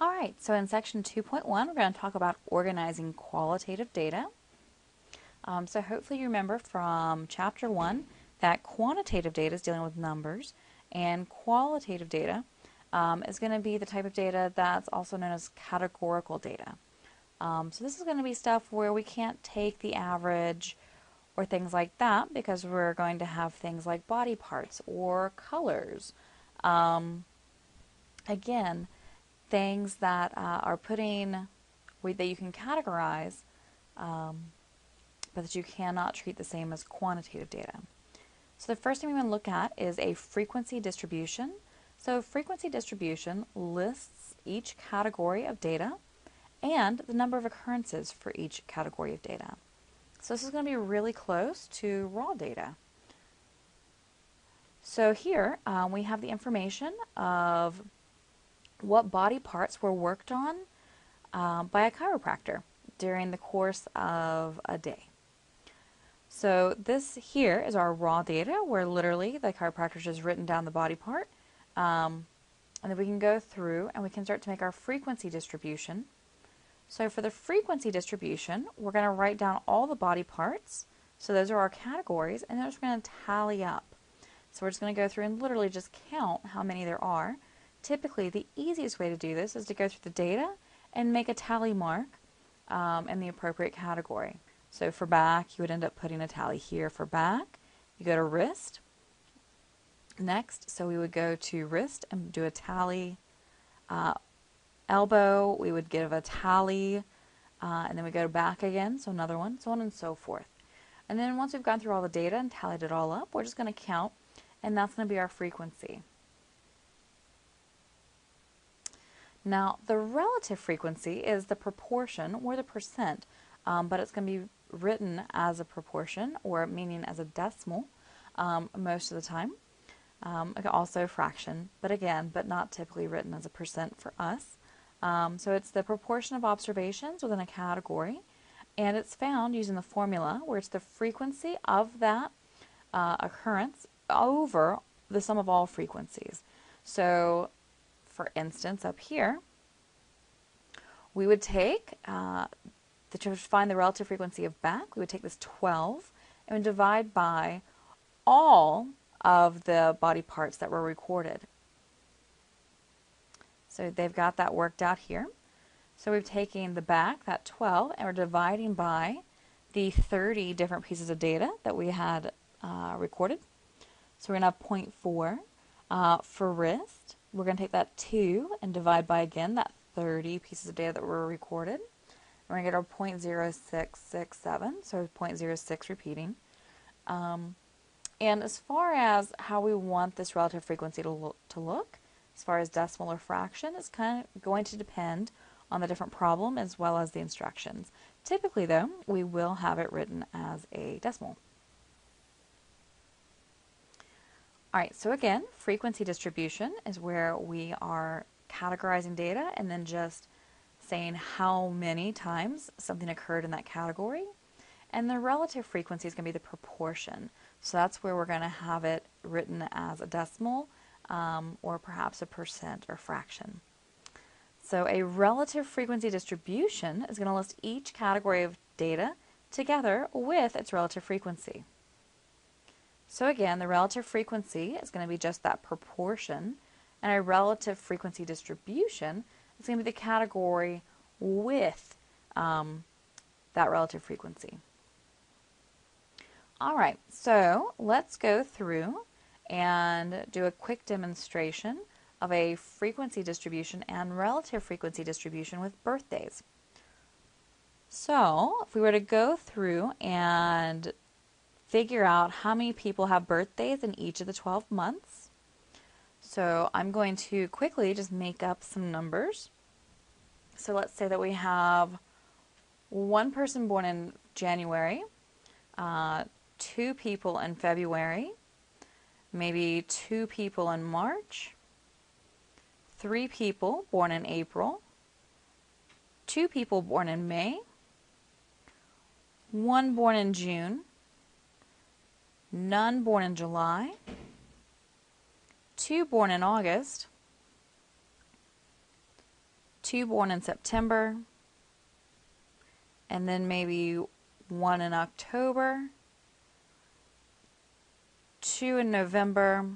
All right, so in section 2.1, we're going to talk about organizing qualitative data. Um, so hopefully you remember from chapter 1 that quantitative data is dealing with numbers, and qualitative data um, is going to be the type of data that's also known as categorical data. Um, so this is going to be stuff where we can't take the average or things like that because we're going to have things like body parts or colors. Um, again, things that uh, are putting that you can categorize, um, but that you cannot treat the same as quantitative data. So the first thing we're going to look at is a frequency distribution. So frequency distribution lists each category of data and the number of occurrences for each category of data. So this is going to be really close to raw data. So here um, we have the information of what body parts were worked on um, by a chiropractor during the course of a day. So this here is our raw data where literally the chiropractor just written down the body part. Um, and then we can go through and we can start to make our frequency distribution. So for the frequency distribution, we're going to write down all the body parts. So those are our categories, and then we're just going to tally up. So we're just going to go through and literally just count how many there are. Typically, the easiest way to do this is to go through the data and make a tally mark um, in the appropriate category. So for back, you would end up putting a tally here for back. You go to wrist. Next, so we would go to wrist and do a tally. Uh, elbow, we would give a tally. Uh, and then we go back again, so another one, so on and so forth. And then once we've gone through all the data and tallied it all up, we're just going to count, and that's going to be our frequency. Now, the relative frequency is the proportion or the percent, um, but it's going to be written as a proportion or meaning as a decimal um, most of the time. Um, also fraction, but again, but not typically written as a percent for us. Um, so it's the proportion of observations within a category, and it's found using the formula where it's the frequency of that uh, occurrence over the sum of all frequencies. So for instance, up here, we would take, uh, the, to find the relative frequency of back, we would take this 12 and divide by all of the body parts that were recorded. So they've got that worked out here. So we've taken the back, that 12, and we're dividing by the 30 different pieces of data that we had uh, recorded. So we're going to have 0.4 uh, for wrist we're going to take that 2 and divide by, again, that 30 pieces of data that were recorded. We're going to get our 0.0667, so 0.06 repeating. Um, and as far as how we want this relative frequency to look, to look, as far as decimal or fraction, it's kind of going to depend on the different problem as well as the instructions. Typically, though, we will have it written as a decimal. All right, so again, frequency distribution is where we are categorizing data and then just saying how many times something occurred in that category. And the relative frequency is going to be the proportion. So that's where we're going to have it written as a decimal um, or perhaps a percent or fraction. So a relative frequency distribution is going to list each category of data together with its relative frequency. So again, the relative frequency is going to be just that proportion, and a relative frequency distribution is going to be the category with um, that relative frequency. All right, so let's go through and do a quick demonstration of a frequency distribution and relative frequency distribution with birthdays. So if we were to go through and figure out how many people have birthdays in each of the 12 months. So I'm going to quickly just make up some numbers. So let's say that we have one person born in January, uh, two people in February, maybe two people in March, three people born in April, two people born in May, one born in June, none born in July, two born in August, two born in September, and then maybe one in October, two in November,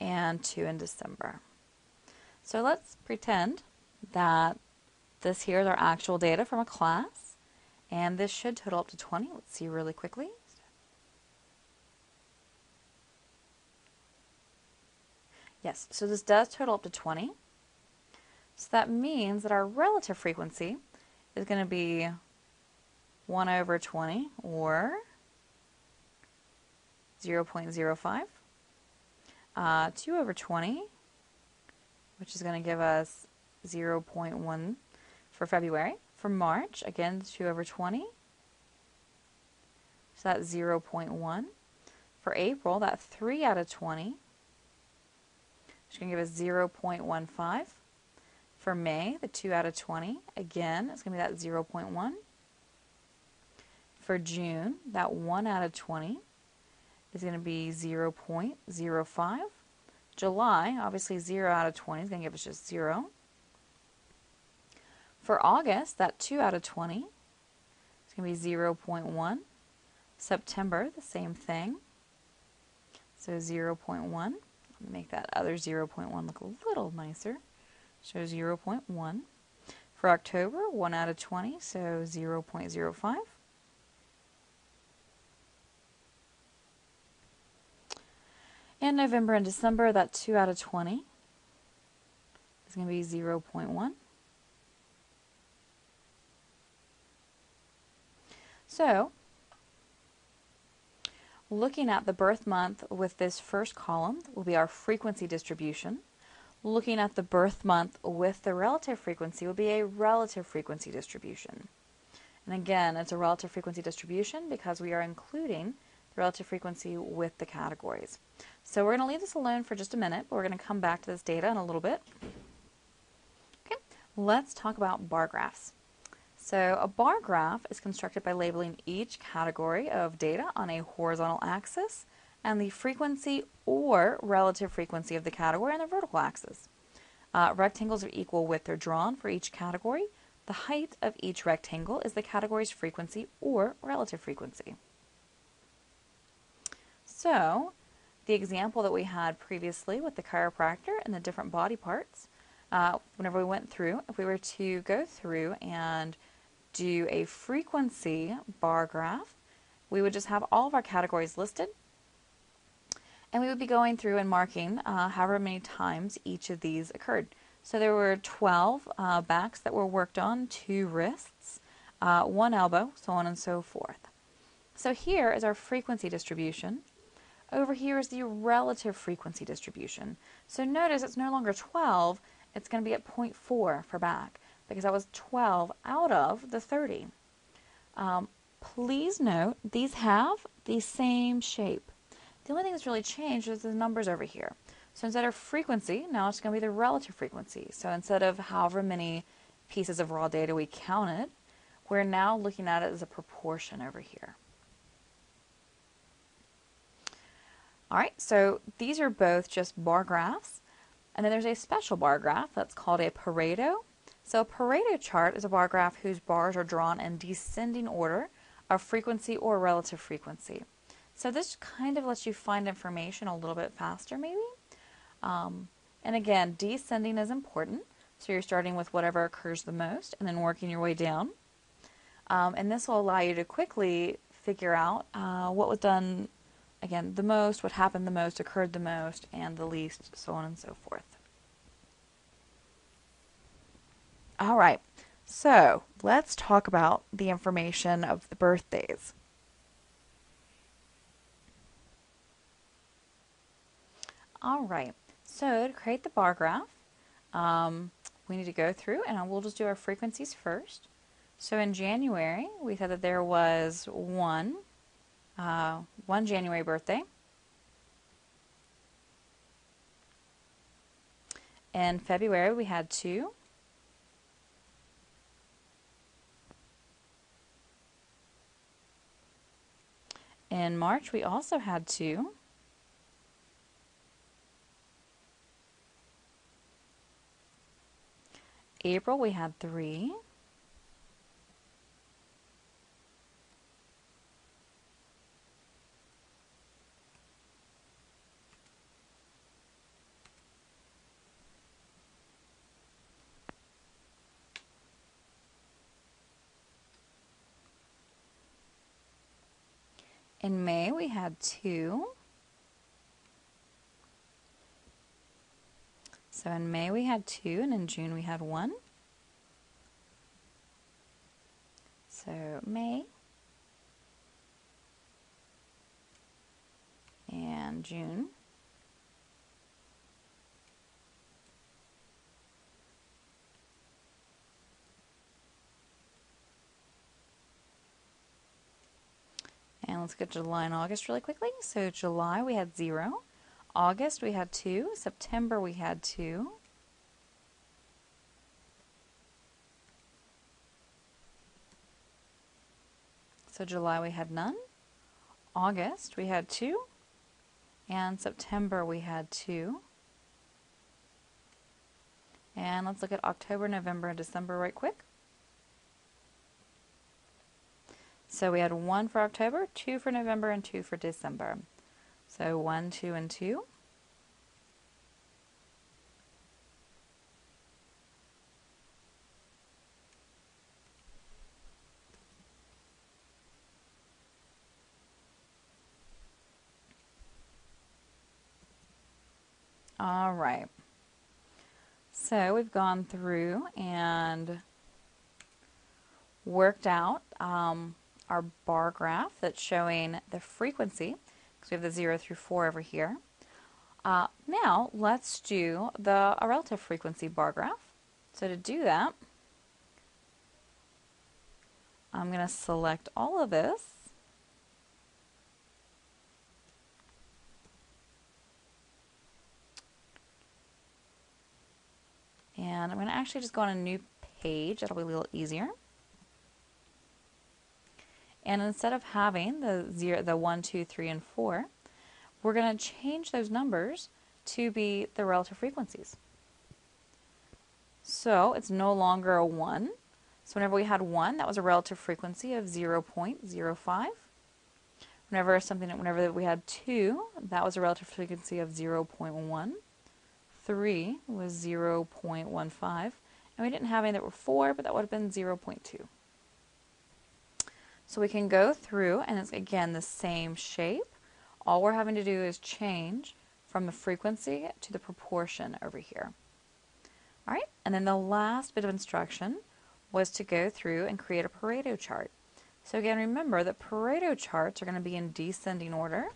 and two in December. So let's pretend that this here is our actual data from a class, and this should total up to 20. Let's see really quickly. Yes, so this does total up to 20. So that means that our relative frequency is going to be 1 over 20, or 0.05. Uh, 2 over 20, which is going to give us 0.1 for February. For March, again, 2 over 20. So that's 0.1. For April, that 3 out of 20, is going to give us 0.15. For May, the 2 out of 20, again, it's going to be that 0.1. For June, that 1 out of 20 is going to be 0.05. July, obviously 0 out of 20 is going to give us just 0. For August, that 2 out of 20 is going to be 0.1. September, the same thing. So 0.1. Make that other 0.1 look a little nicer. So 0.1. For October, 1 out of 20, so 0.05. And November and December, that 2 out of 20 is going to be 0.1. So, looking at the birth month with this first column will be our frequency distribution. Looking at the birth month with the relative frequency will be a relative frequency distribution. And again, it's a relative frequency distribution because we are including the relative frequency with the categories. So we're going to leave this alone for just a minute, but we're going to come back to this data in a little bit. Okay, let's talk about bar graphs. So a bar graph is constructed by labeling each category of data on a horizontal axis and the frequency or relative frequency of the category on the vertical axis. Uh, rectangles of equal width are drawn for each category. The height of each rectangle is the category's frequency or relative frequency. So, the example that we had previously with the chiropractor and the different body parts, uh, whenever we went through, if we were to go through and do a frequency bar graph, we would just have all of our categories listed and we would be going through and marking uh, however many times each of these occurred. So there were 12 uh, backs that were worked on, two wrists, uh, one elbow, so on and so forth. So here is our frequency distribution. Over here is the relative frequency distribution. So notice it's no longer 12, it's going to be at 0.4 for back because that was 12 out of the 30. Um, please note these have the same shape. The only thing that's really changed is the numbers over here. So instead of frequency, now it's going to be the relative frequency. So instead of however many pieces of raw data we counted, we're now looking at it as a proportion over here. All right, so these are both just bar graphs. And then there's a special bar graph that's called a Pareto. So a Pareto chart is a bar graph whose bars are drawn in descending order of frequency or relative frequency. So this kind of lets you find information a little bit faster maybe. Um, and again, descending is important. So you're starting with whatever occurs the most and then working your way down. Um, and this will allow you to quickly figure out uh, what was done, again, the most, what happened the most, occurred the most, and the least, so on and so forth. All right, so let's talk about the information of the birthdays. All right, so to create the bar graph, um, we need to go through and we'll just do our frequencies first. So in January, we said that there was one, uh, one January birthday. In February, we had two. In March, we also had two. April, we had three. In May, we had two. So in May, we had two, and in June, we had one. So May and June. Let's get July and August really quickly. So July we had zero. August we had two. September we had two. So July we had none. August we had two. And September we had two. And let's look at October, November, and December right quick. So we had one for October, two for November, and two for December. So one, two, and two. All right. So we've gone through and worked out um, our bar graph that's showing the frequency, because we have the 0 through 4 over here. Uh, now, let's do the relative frequency bar graph. So to do that, I'm going to select all of this. And I'm going to actually just go on a new page. That'll be a little easier. And instead of having the zero, the one, two, three, and 4, we're going to change those numbers to be the relative frequencies. So it's no longer a 1. So whenever we had 1, that was a relative frequency of 0 0.05. Whenever something, whenever we had 2, that was a relative frequency of 0 0.1. 3 was 0 0.15. And we didn't have any that were 4, but that would have been 0 0.2. So we can go through and it's again the same shape. All we're having to do is change from the frequency to the proportion over here. All right, and then the last bit of instruction was to go through and create a Pareto chart. So again, remember that Pareto charts are going to be in descending order.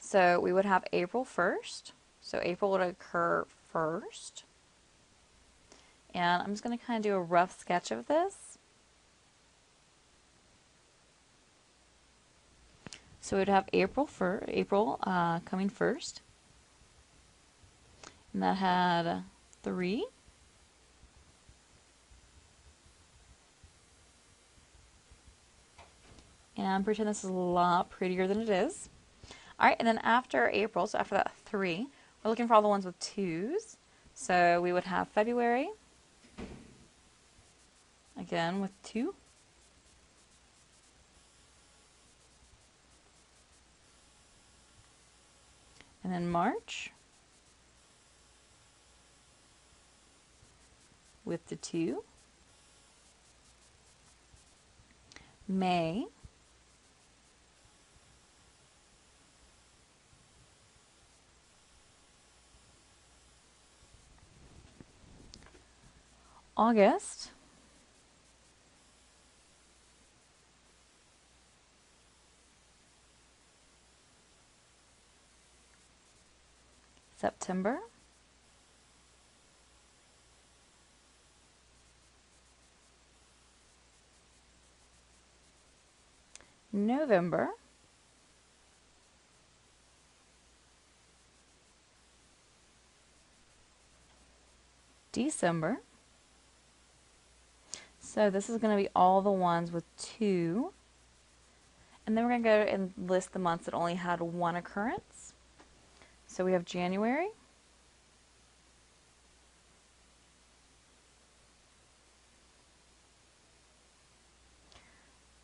So we would have April 1st. So April would occur first. And I'm just going to kind of do a rough sketch of this. So we'd have April for April uh, coming first, and that had three. And pretend this is a lot prettier than it is. All right, and then after April, so after that three, we're looking for all the ones with twos. So we would have February, again with 2. And then March with the 2. May August September. November. December. So this is going to be all the ones with two. And then we're going to go and list the months that only had one occurrence. So we have January.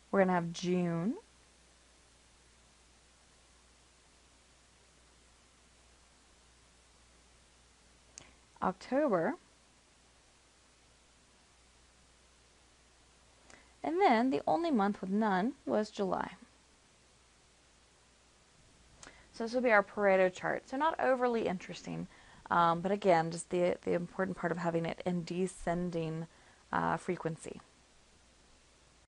We're going to have June. October. And then the only month with none was July. So this will be our Pareto chart. So not overly interesting, um, but again, just the, the important part of having it in descending uh, frequency.